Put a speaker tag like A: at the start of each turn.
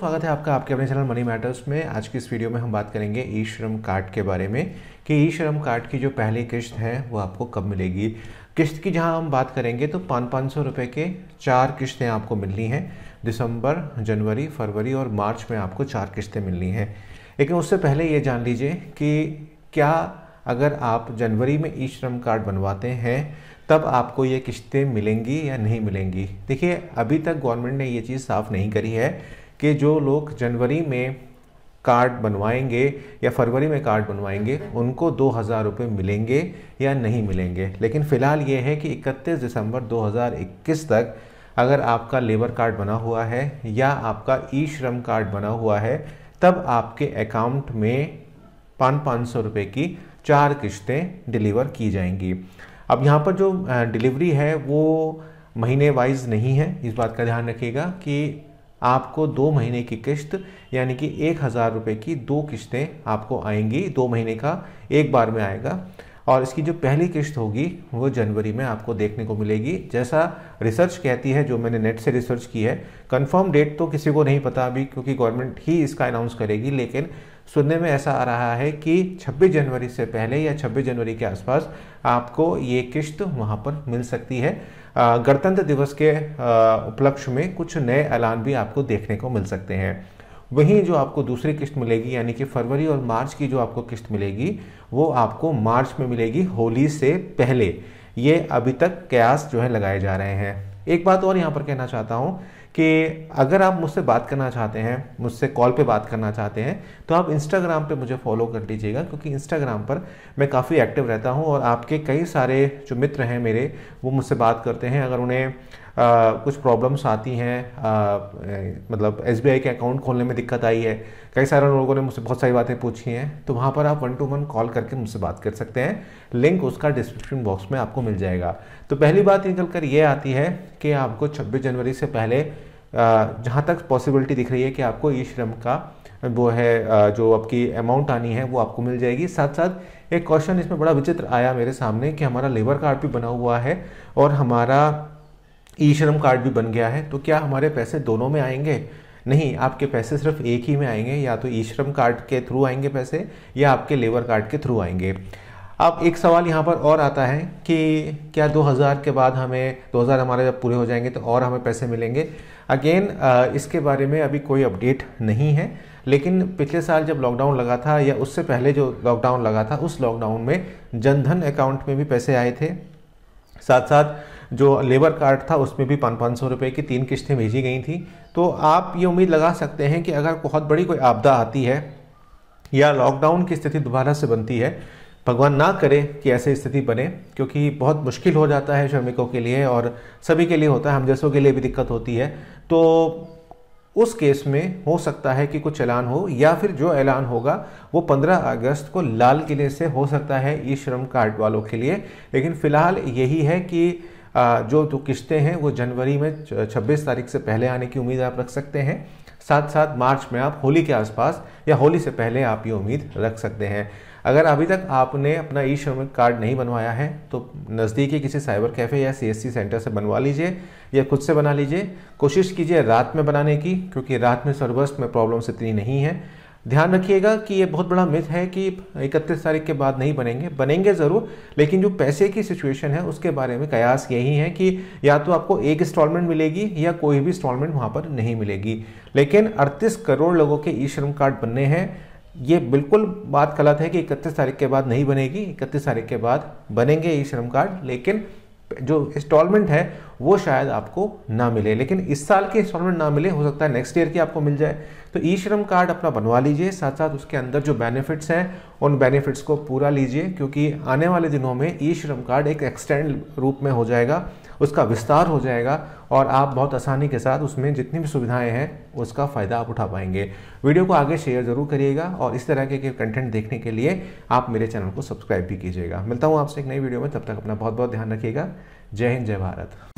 A: स्वागत है आपका आपके अपने चैनल मनी मैटर्स में। आज की इस वीडियो में हम बात करेंगे ई श्रम कार्ड के बारे में कि ई श्रम कार्ड की जो पहली किस्त है, वो आपको कब मिलेगी। किस्त की जहाँ हम बात करेंगे तो पाँच पाँच सौ रुपये के चार किस्तें आपको मिलनी हैं। दिसंबर, जनवरी, फरवरी और मार्च में आपको चार किस्तें मिलनी हैं। लेकिन उससे पहले ये जान लीजिए कि क्या अगर आप जनवरी में ई श्रम कार्ड बनवाते हैं, तब आपको ये किस्तें मिलेंगी या नहीं मिलेंगी? देखिए, अभी तक गवर्नमेंट ने ये चीज़ साफ़ नहीं करी है कि जो लोग जनवरी में कार्ड बनवाएँगे या फरवरी में कार्ड बनवाएँगे, उनको दो हज़ार रुपये मिलेंगे या नहीं मिलेंगे। लेकिन फ़िलहाल ये है कि 31 दिसंबर 2021 तक अगर आपका लेबर कार्ड बना हुआ है या आपका ई श्रम कार्ड बना हुआ है, तब आपके अकाउंट में पाँच पाँच सौ रुपये की चार किश्तें डिलीवर की जाएँगी। अब यहाँ पर जो डिलीवरी है, वो महीने वाइज नहीं है। इस बात का ध्यान रखिएगा कि आपको दो महीने की किस्त यानी कि एक हज़ार रुपये की दो किस्तें आपको आएँगी, दो महीने का एक बार में आएगा। और इसकी जो पहली किस्त होगी, वो जनवरी में आपको देखने को मिलेगी। जैसा रिसर्च कहती है, जो मैंने नेट से रिसर्च की है कंफर्म डेट तो किसी को नहीं पता अभी, क्योंकि गवर्नमेंट ही इसका अनाउंस करेगी, लेकिन सुनने में ऐसा आ रहा है कि 26 जनवरी से पहले या 26 जनवरी के आसपास आपको ये किस्त वहाँ पर मिल सकती है। गणतंत्र दिवस के उपलक्ष्य में कुछ नए ऐलान भी आपको देखने को मिल सकते हैं। वहीं जो आपको दूसरी किस्त मिलेगी, यानी कि फरवरी और मार्च की जो आपको किस्त मिलेगी, वो आपको मार्च में मिलेगी होली से पहले। ये अभी तक कयास जो है लगाए जा रहे हैं। एक बात और यहाँ पर कहना चाहता हूँ कि अगर आप मुझसे बात करना चाहते हैं, मुझसे कॉल पे बात करना चाहते हैं तो आप इंस्टाग्राम पे मुझे फॉलो कर लीजिएगा, क्योंकि इंस्टाग्राम पर मैं काफ़ी एक्टिव रहता हूँ और आपके कई सारे जो मित्र हैं मेरे, वो मुझसे बात करते हैं। अगर उन्हें कुछ प्रॉब्लम्स आती हैं मतलब एसबीआई के अकाउंट खोलने में दिक्कत आई है। कई सारे लोगों ने मुझसे बहुत सारी बातें पूछी हैं तो वहाँ पर आप वन टू वन कॉल करके मुझसे बात कर सकते हैं। लिंक उसका डिस्क्रिप्शन बॉक्स में आपको मिल जाएगा। तो पहली बात निकल कर ये आती है कि आपको 26 जनवरी से पहले जहाँ तक पॉसिबिलिटी दिख रही है कि आपको ई श्रम का वो है जो आपकी अमाउंट आनी है, वो आपको मिल जाएगी। साथ साथ एक क्वेश्चन इसमें बड़ा विचित्र आया मेरे सामने कि हमारा लेबर कार्ड भी बना हुआ है और हमारा ई श्रम कार्ड भी बन गया है तो क्या हमारे पैसे दोनों में आएँगे? नहीं, आपके पैसे सिर्फ़ एक ही में आएँगे, या तो ई श्रम कार्ड के थ्रू आएँगे पैसे, या आपके लेबर कार्ड के थ्रू आएँगे। अब एक सवाल यहाँ पर और आता है कि क्या 2000 के बाद हमें 2000 हमारे जब पूरे हो जाएँगे तो और हमें पैसे मिलेंगे? अगेन इसके बारे में अभी कोई अपडेट नहीं है, लेकिन पिछले साल जब लॉकडाउन लगा था, या उससे पहले जो लॉकडाउन लगा था, उस लॉकडाउन में जनधन अकाउंट में भी पैसे आए थे। साथ साथ जो लेबर कार्ड था उसमें भी पाँच पाँच सौ रुपये की तीन किस्तें भेजी गई थी। तो आप ये उम्मीद लगा सकते हैं कि अगर बहुत बड़ी कोई आपदा आती है या लॉकडाउन की स्थिति दोबारा से बनती है, भगवान ना करे कि ऐसी स्थिति बने, क्योंकि बहुत मुश्किल हो जाता है श्रमिकों के लिए और सभी के लिए होता है हम जैसों के लिए भी दिक्कत होती है। तो उस केस में हो सकता है कि कुछ ऐलान हो या फिर जो ऐलान होगा, वो 15 अगस्त को लाल किले से हो सकता है ई श्रम कार्ड वालों के लिए। लेकिन फ़िलहाल यही है कि जो जो किस्तें हैं, वो जनवरी में 26 तारीख से पहले आने की उम्मीद आप रख सकते हैं। साथ साथ मार्च में आप होली के आसपास या होली से पहले आप ये उम्मीद रख सकते हैं। अगर अभी तक आपने अपना ई श्रमिक कार्ड नहीं बनवाया है तो नज़दीकी किसी साइबर कैफ़े या सीएससी सेंटर से बनवा लीजिए या खुद से बना लीजिए। कोशिश कीजिए रात में बनाने की, क्योंकि रात में सर्वस्त में प्रॉब्लम्स इतनी नहीं है। ध्यान रखिएगा कि ये बहुत बड़ा मिथ है कि इकतीस तारीख के बाद नहीं बनेंगे। बनेंगे ज़रूर, लेकिन जो पैसे की सिचुएशन है, उसके बारे में कयास यही है कि या तो आपको एक इंस्टॉलमेंट मिलेगी या कोई भी इंस्टॉलमेंट वहाँ पर नहीं मिलेगी। लेकिन अड़तीस करोड़ लोगों के ई श्रम कार्ड बनने हैं। ये बिल्कुल बात गलत है कि इकतीस तारीख के बाद नहीं बनेगी। इकतीस तारीख के बाद बनेंगे ई श्रम कार्ड, लेकिन जो इंस्टॉलमेंट है, वो शायद आपको ना मिले। लेकिन इस साल के इंस्टॉलमेंट ना मिले, हो सकता है नेक्स्ट ईयर की आपको मिल जाए। तो ई श्रम कार्ड अपना बनवा लीजिए साथ साथ उसके अंदर जो बेनिफिट्स हैं, उन बेनिफिट्स को पूरा लीजिए, क्योंकि आने वाले दिनों में ई श्रम कार्ड एक एक्सटेंड रूप में हो जाएगा, उसका विस्तार हो जाएगा, और आप बहुत आसानी के साथ उसमें जितनी भी सुविधाएँ हैं, उसका फ़ायदा आप उठा पाएँगे। वीडियो को आगे शेयर ज़रूर करिएगा, और इस तरह के कंटेंट देखने के लिए आप मेरे चैनल को सब्सक्राइब भी कीजिएगा। मिलता हूँ आपसे एक नई वीडियो में, तब तक अपना बहुत बहुत ध्यान रखिएगा। जय हिंद, जय भारत।